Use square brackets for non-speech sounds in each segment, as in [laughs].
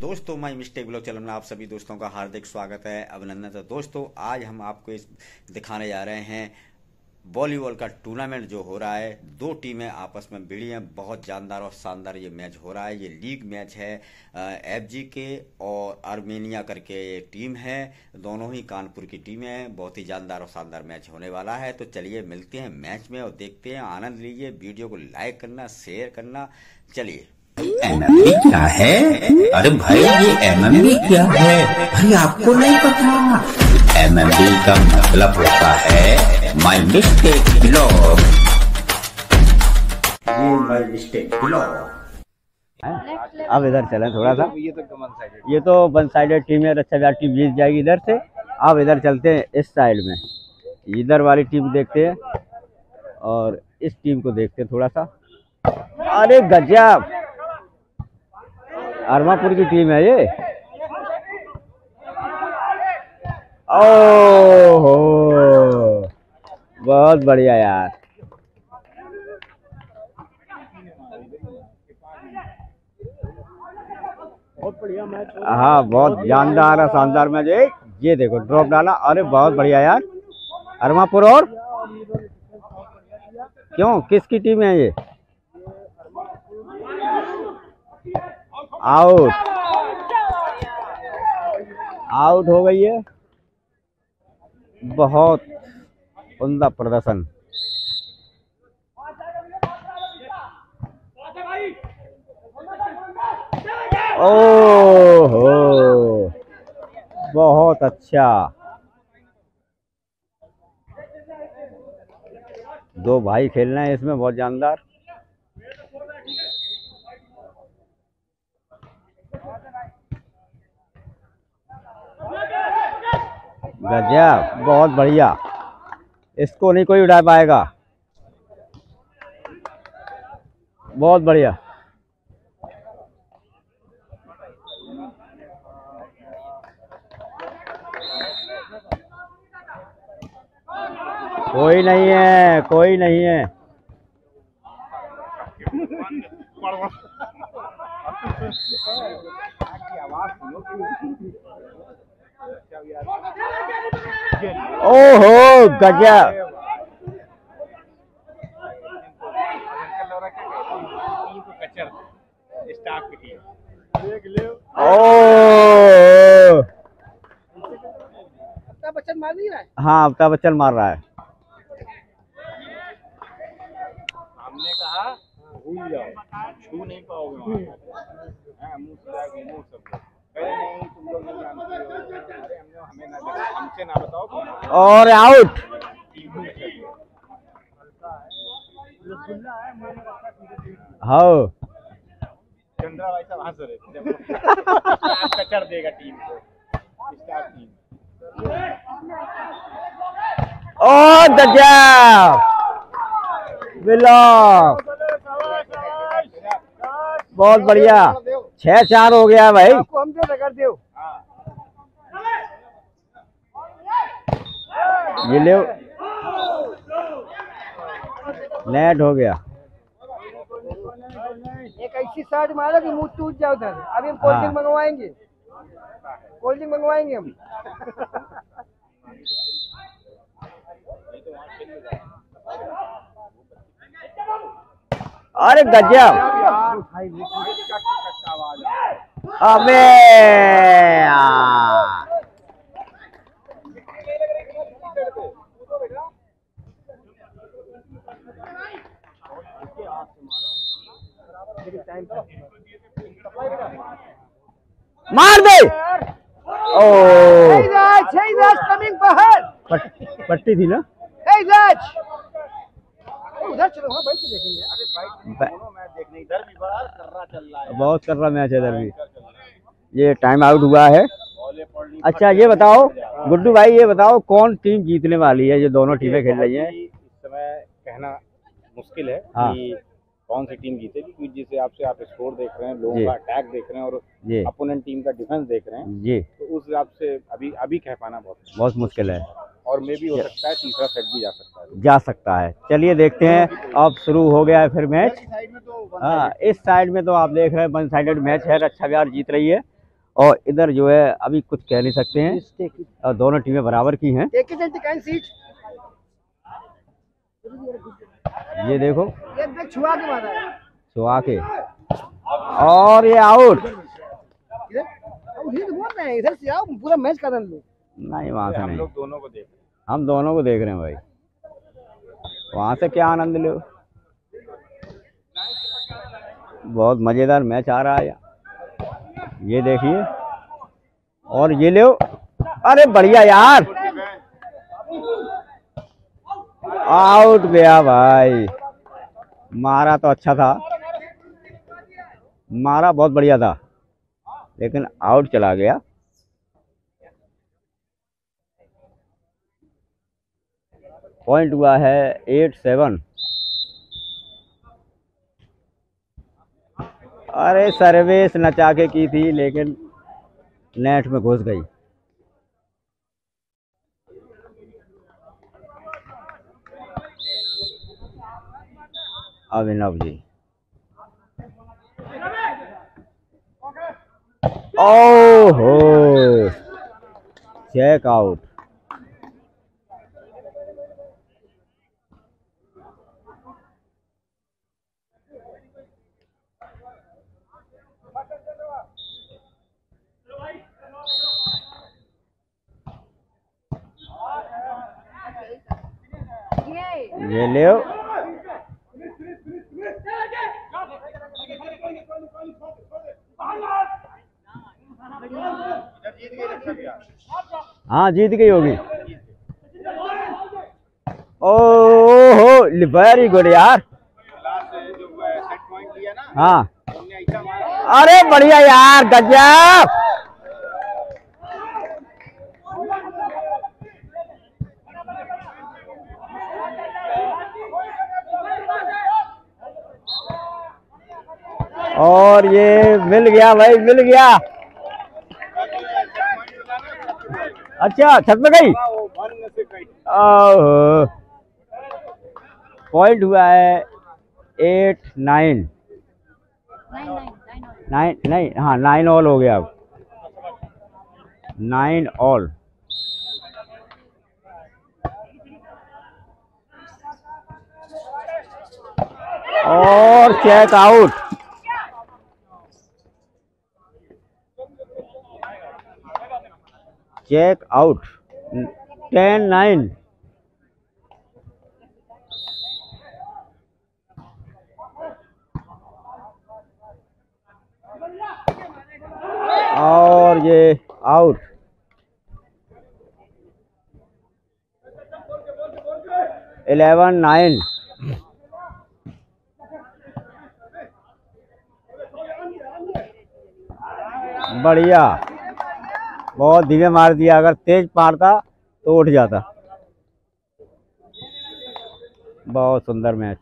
दोस्तों माई mistake blog channel में आप सभी दोस्तों का हार्दिक स्वागत है। अभिनंदन। है दोस्तों, आज हम आपको इस दिखाने जा रहे हैं वॉलीबॉल का टूर्नामेंट जो हो रहा है। दो टीमें आपस में भिड़ी हैं, बहुत जानदार और शानदार ये मैच हो रहा है। ये लीग मैच है एफ़ जी के और आर्मेनिया करके एक टीम है। दोनों ही कानपुर की टीमें हैं, बहुत ही जानदार और शानदार मैच होने वाला है। तो चलिए, मिलते हैं मैच में और देखते हैं। आनंद लीजिए, वीडियो को लाइक करना, शेयर करना। चलिए। एमएमबी क्या है? अरे भाई ये एमएमबी क्या है? अरे आपको नहीं पता। एमएमबी का मतलब होता है माई मिस्टेक ब्लॉग ये माई मिस्टेक ब्लॉग अब इधर चलें थोड़ा सा। ये तो वन साइडेड टीम है अच्छा व्यार टीम जीत जाएगी इधर से। अब इधर चलते हैं इस साइड में। इधर वाली टीम देखते हैं और इस टीम को देखते हैं थोड़ा सा। अरे गजब! अरमापुर की टीम है ये। ओहो। बहुत बढ़िया यार। हाँ बहुत जानदार शानदार मैच है। ये देखो ड्रॉप डाला। अरे, बहुत बढ़िया यार। अरमापुर और? क्यों? किसकी टीम है ये? आउट आउट हो गई है। बहुत उमदा प्रदर्शन। ओहो। बहुत अच्छा। दो भाई खेलना है इसमें, बहुत जानदार। गजब बहुत बढ़िया। इसको नहीं कोई उड़ा पाएगा। बहुत बढ़िया। कोई नहीं है कोई नहीं है। [laughs] [laughs] ओहो गजब। ओ बच्चन मार नहीं रहा है हाँ अमिताभ बच्चन मार रहा है। हमने कहा भूल जाओ। छू नहीं पाओगे और आउट टीवी में चलिए। हाँ चंद्रा भाई साहब हंस रहे कचर देगा टीम को स्टार टीम बहुत बढ़िया। छह चार हो गया भाई हम कर दो ये ले नेट हो गया एक ऐसी शर्ट मारो कि मुँह टूट जाओ उधर अभी हम कोल्ड ड्रिंक हाँ। मंगवाएँगे कोल्ड ड्रिंक मंगवाएँगे हम अरे गजब अबे मार दे। ओ। Coming बाहर पट्टी थी ना? उधर चलो हाँ के देखेंगे। अरे ब- दोनों मैच देखने इधर भी बड़ा कर्रा चल रहा है। बहुत कर रहा मैच है इधर भी। है ये टाइम आउट हुआ है। अच्छा ये बताओ गुड्डू भाई ये बताओ कौन टीम जीतने वाली है ये दोनों टीमें खेल रही हैं? इस समय कहना मुश्किल है हाँ। कि कौन सी टीम जीतेगी क्योंकि जिस हिसाब से आप स्कोर देख रहे हैं लोगों का अटैक देख रहे हैं और अपोनेंट टीम का डिफेंस देख रहे हैं जी। तो उस हिसाब से अभी अभी कह पाना बहुत मुश्किल बहुत मुश्किल है। और मे भी हो सकता है तीसरा सेट भी जा सकता है। जा सकता है। चलिए देखते हैं अब शुरू हो गया है फिर मैच तो हाँ इस साइड में तो आप देख रहे हैं वन साइडेड मैच है रक्षा बिहार जीत रही है। और इधर जो है अभी कुछ कह नहीं सकते हैं। और दोनों टीमें बराबर की हैं। ये देखो। छुआ के है। छुआ के। और ये आउट इधर अब ये बोल रहे इधर से आओ पूरा मैच कर नहीं वहाँ से नहीं। दोनों को देख हम दोनों को देख रहे हैं भाई। वहाँ से क्या आनंद लो। बहुत मज़ेदार मैच आ रहा है। यार ये देखिए। और ये लो। अरे बढ़िया यार। आउट गया भाई। मारा तो अच्छा था। मारा बहुत बढ़िया था। लेकिन आउट चला गया। पॉइंट हुआ है एट सेवन अरे सर्विस नचा के की थी, लेकिन नेट में घुस गई। अभिनव जी। ओहो! चेक आउट ये ले हाँ जीत गई होगी। ओहो वेरी गुड यार। हाँ। अरे, बढ़िया यार, गजब। और ये मिल गया भाई, मिल गया। अच्छा छत में गई? पॉइंट हुआ है एट नाइन नाइन नहीं हाँ नाइन ऑल हो गया अब। नाइन ऑल और check out check out ten nine और ये आउट इलेवन नाइन बढ़िया। बहुत धीमे मार दिया। अगर तेज मारता तो उठ जाता। बहुत सुंदर मैच।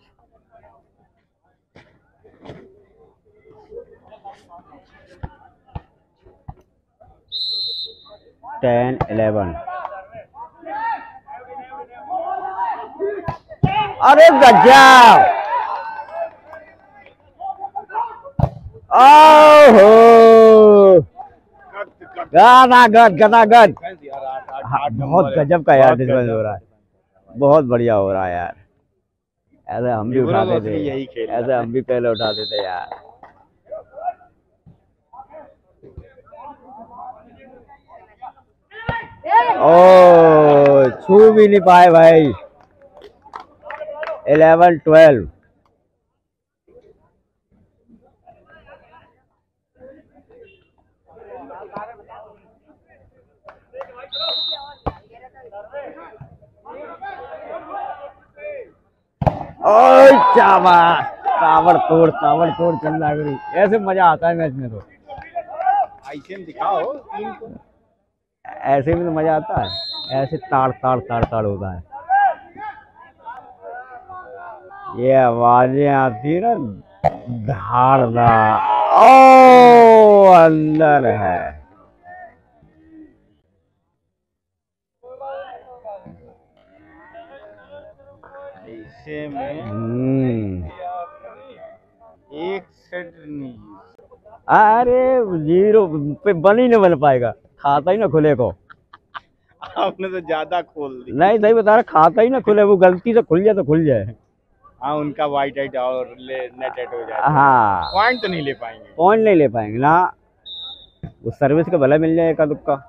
Ten eleven. अरे गजब! ओहो! गाना गद गदा गद यार आठ आठ हाँ, आठ बहुत गजब का यार डिस्पेंस हो रहा है। बहुत बढ़िया हो रहा है यार। ऐसे हम भी तो यही थे ऐसे हम भी पहले उठाते थे यार। ओ छू भी नहीं पाए भाई। इलेवन ट्वेल्व चावा ताबड़ तोड़ ताबड़ तोड़ चल रहा है ऐसे मज़ा आता है मैच में तो। दिखाओ। ऐसे में तो मज़ा आता है। ऐसे ताड़ ताड़ ताड़ ताड़ होता है। ये आवाज़ें आती है ना। धारदार ओ अंदर है। ऐसे में हम्म। एक सेट नहीं अरे ज़ीरो पे बन ही नहीं बन पाएगा। खाता ही ना खुले को। आपने तो ज़्यादा खोल दी। नहीं सही बता रहा खाता ही ना खुले वो गलती से खुल जाए तो खुल जाए। हाँ उनका वाइट हाइट और ले नेट हो जाए हाँ। पॉइंट तो नहीं ले पाएँगे। पॉइंट नहीं ले पाएँगे ना। वो सर्विस का भला मिल जाए एका दुक्का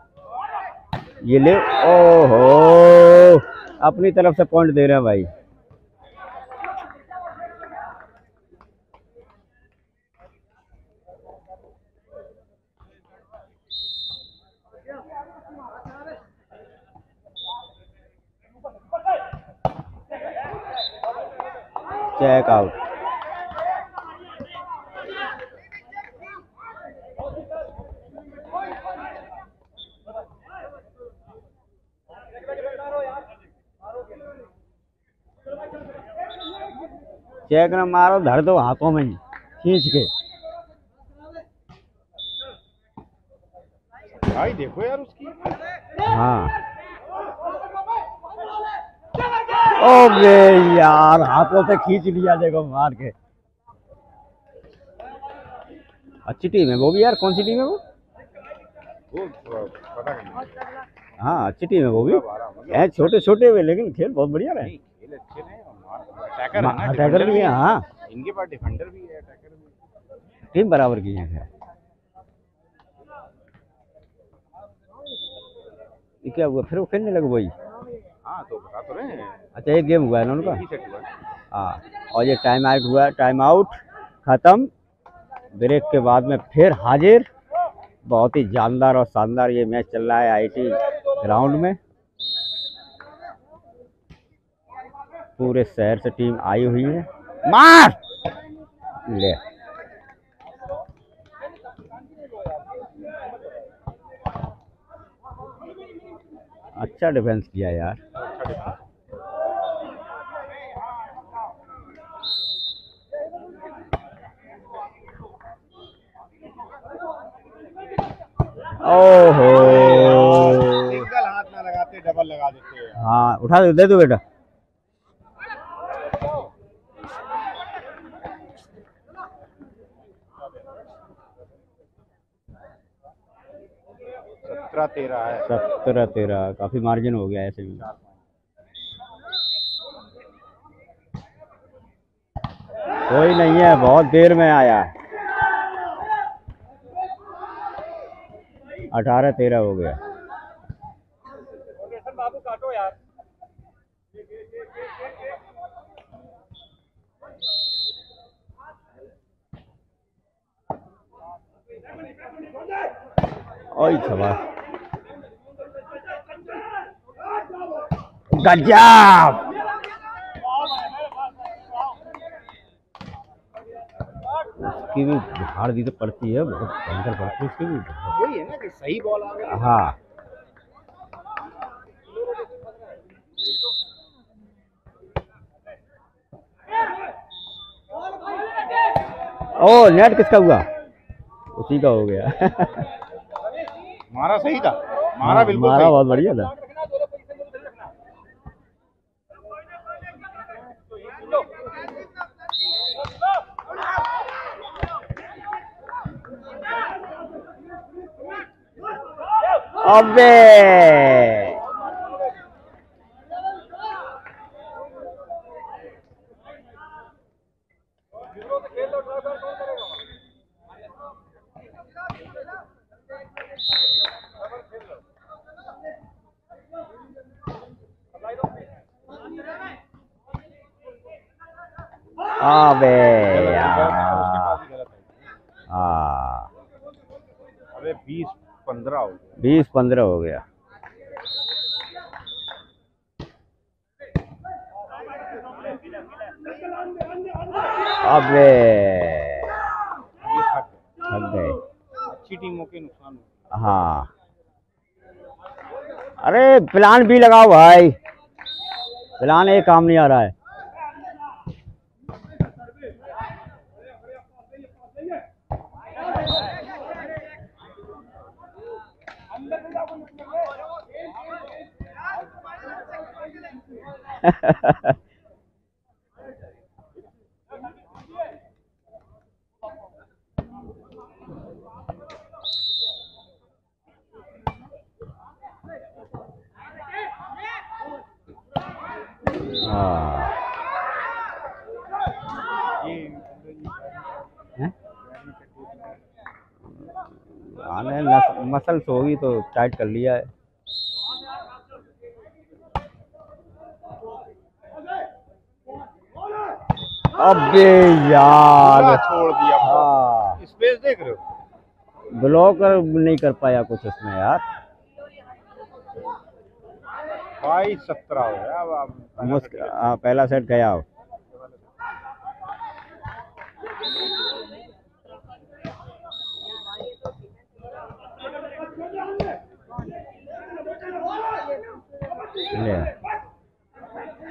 ये ले ओहो अपनी तरफ़ से पॉइंट दे रहे हैं भाई। Check out. चेक न मारो धर दो हाथों में। खींच के। भाई देखो यार उसकी। हाँ। ओबे यार हाथों से खींच लिया देखो मार के। अच्छी टीम है वो भी यार कौन सी टीम है वो? हाँ अच्छी टीम है वो भी। है छोटे छोटे हुए लेकिन खेल बहुत बढ़िया रहे। अटैकर है भी है हाँ। इनके पास डिफेंडर भी है अटैकर भी टीम बराबर की है क्या हुआ? फिर वो खेलने लगे वही हाँ तो बता तो रहे हैं। अच्छा एक गेम हुआ है ना उनका। हाँ और ये टाइम आउट हुआ टाइम आउट खत्म। ब्रेक के बाद में फिर हाजिर। बहुत ही जानदार और शानदार ये मैच चल रहा है आईटी ग्राउंड में। पूरे शहर से टीम आई हुई है। मार! ले। अच्छा डिफेंस किया यार। ओहो। सिंगल हाथ ना लगाते डबल लगा देते। हैं हाँ उठा दे दे दो बेटा। सत्रह तेरह है। सत्रह तेरह, काफ़ी मार्जिन हो गया ऐसे में। कोई नहीं है, बहुत देर में आया। अठारह तेरह हो गया। ओई छबा गजब। उसकी भी झाड़ दी तो पड़ती है बहुत भयंकर पड़ती है उसकी भी वही है ना कि सही बॉल आ गई हाँ। ओ नेट किसका हुआ? उसी का हो गया। मारा सही था। मारा बिल्कुल मारा बहुत बढ़िया था। अबे यार उसके पास ही गलत है हाँ अबे बीस पंद्रह हो गया बीस पंद्रह हो गया। अबे ये थक गए। अच्छी टीमों के नुकसान हाँ अरे प्लान भी लगाओ भाई। प्लान एक काम नहीं आ रहा है। मसल्स होगी तो टाइट कर लिया है अबे यार। छोड़ दिया हाँ। स्पेस देख रहे हो? ब्लॉक नहीं कर पाया कुछ उसमें यार। बाईस सत्रह हो गया। अब आप मुश्किल हाँ पहला सेट गया हो। ले।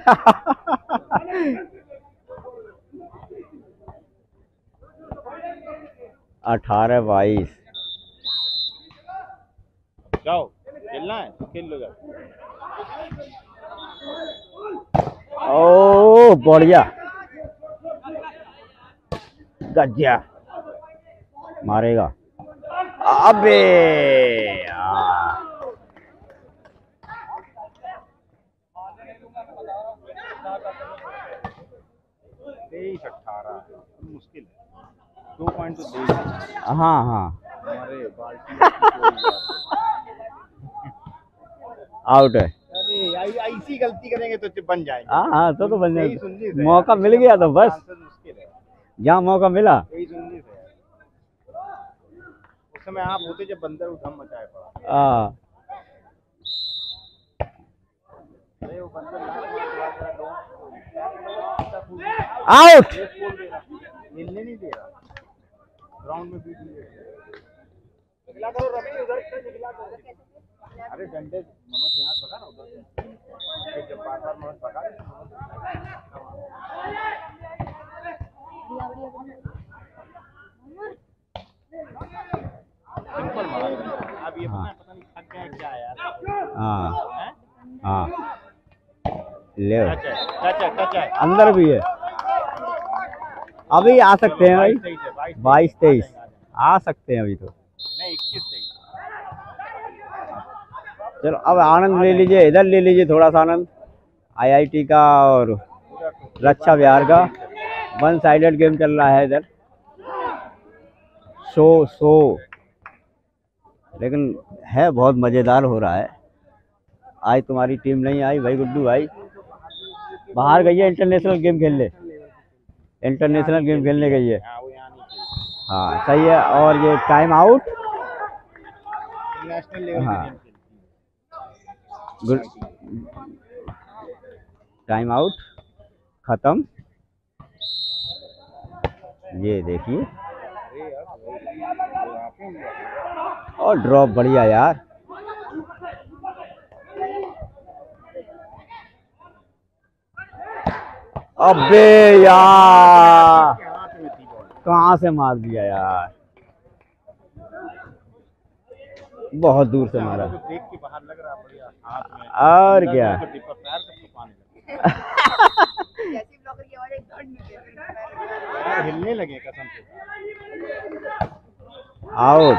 [laughs] [laughs] अठारह बाईस। जाओ खेलना है खेल लो जाओ ओ बढ़िया। गज्जा मारेगा। अबे यार। तेईस अट्ठारह मुश्किल है। दो पॉइंट तो दे हाँ हाँ। आउट है। ऐसी गलती करेंगे तो बन जाएँगे। हाँ हाँ तो तो बन तेईस उन्नीस जाए है मौका मिल गया तो बस। जहाँ मौका मिला। है उस समय आप होते जब बंदर उधम मचाए पड़ा। हाँ। आउट रहा। मिलने नहीं दे रहा। ग्राउंड में बीट नहीं निकला करो रवि उधर से निकला करो अरे डंडे मनोज यहाँ भगा ना उधर से। जब बार बार मनोज भगा सिंपल मारा अब ये पता नहीं थक गए क्या यार। हाँ। हैं? हाँ। ले। है टच है अंदर भी है। अभी आ सकते हैं भाई। बाईस तेईस आ सकते हैं अभी तो। चलो अब आनंद ले लीजिए इधर ले लीजिए थोड़ा सा आनंद। आईआईटी का और रक्षा बिहार का। वन साइडेड गेम चल रहा है इधर। सो सो। लेकिन है बहुत मज़ेदार हो रहा है। आज तुम्हारी टीम नहीं आई भाई गुड्डू भाई। बाहर गई है इंटरनेशनल गेम खेलने। इंटरनेशनल गेम खेलने गई है। हाँ वो यहाँ नहीं खेलती हाँ सही है और ये टाइम आउट हाँ। गुड टाइम आउट खत्म। ये देखिए। और ड्रॉप बढ़िया यार। अबे यार। कहाँ से मार दिया यार? बहुत दूर से मारा। और क्या? हिलने लगे कसम से आउट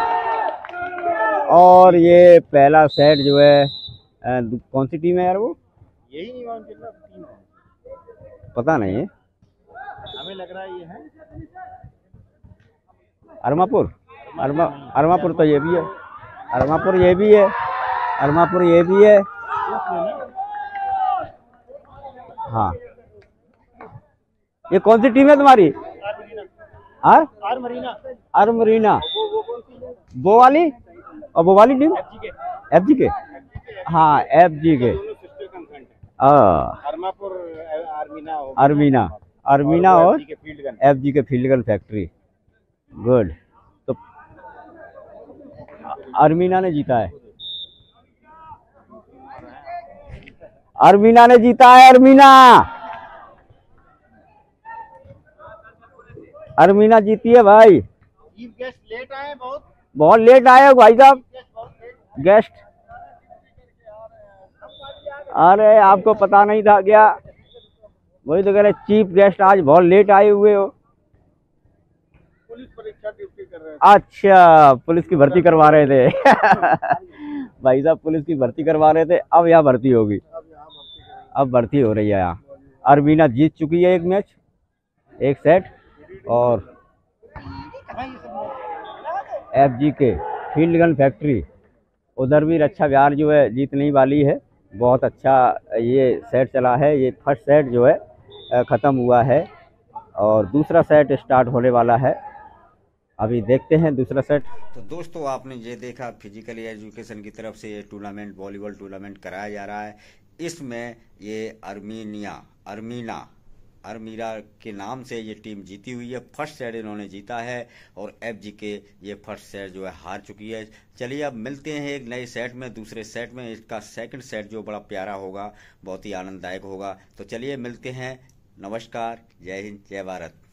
और ये पहला सेट जो है कौन सी टीम है यार वो? यही नहीं मालूम कितना टीम है पता नहीं है। हमें लग रहा है ये है। अरमापुर। अरमा अरमापुर तो ये भी है। अरमापुर ये भी है। अरमापुर ये भी है। हाँ। ये कौन सी टीम है तुम्हारी? हाँ? आर मरीना। अरमरीना वो वाली? और वो वाली टीम? एफ़ जी के। हाँ एफ़ जी के। दोनों हो अरमीना अरमीना और एफ़ जी के फ़ील्ड गन। फैक्ट्री। गुड तो अरमीना ने जीता है। अरमीना ने जीता है अरमीना अरमीना जीती है भाई। गेस्ट लेट आए बहुत। बहुत लेट आए हो भाई साहब। गेस्ट अरे आपको पता नहीं था क्या? वही तो कह रहे चीफ गेस्ट आज बहुत लेट आए हुए हो। पुलिस परीक्षा ड्यूटी कर रहे अच्छा पुलिस की भर्ती करवा रहे थे। [laughs] भाई साहब पुलिस की भर्ती करवा रहे थे अब यहाँ भर्ती होगी। अब भर्ती हो रही है यहाँ। अरबीना जीत चुकी है एक मैच एक सेट और एफ़ जी के फ़ील्ड गन फैक्ट्री उधर भी रक्षा बिहार जो है जीतने वाली है। बहुत अच्छा ये सेट चला है ये फ़र्स्ट सेट जो है। ख़त्म हुआ है और दूसरा सेट स्टार्ट होने वाला है। अभी देखते हैं दूसरा सेट। तो दोस्तों, आपने ये देखा फिजिकली एजुकेशन की तरफ़ से ये टूर्नामेंट वॉलीबॉल टूर्नामेंट कराया जा रहा है। इसमें ये अर्मीनिया, अर्मीना, अरमीरा के नाम से ये टीम जीती हुई है। फ़र्स्ट सेट इन्होंने जीता है और एफ़ जी के ये फ़र्स्ट सेट जो है हार चुकी है। चलिए अब मिलते हैं एक नए सेट में, दूसरे सेट में। इसका सेकंड सेट जो बड़ा प्यारा होगा, बहुत ही आनंददायक होगा। तो चलिए मिलते हैं नमस्कार जय हिंद जय भारत।